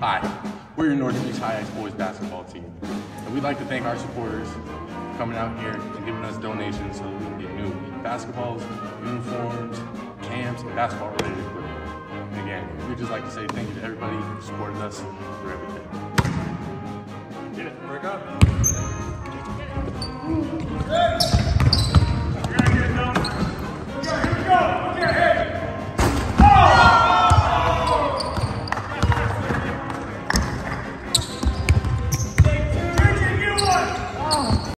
Hi, we're your Northern Beach Hyaks boys basketball team, and we'd like to thank our supporters for coming out here and giving us donations so that we can get new basketballs, uniforms, camps, and basketball-related equipment. And again, we'd just like to say thank you to everybody who supported us for everything. Get it, break up.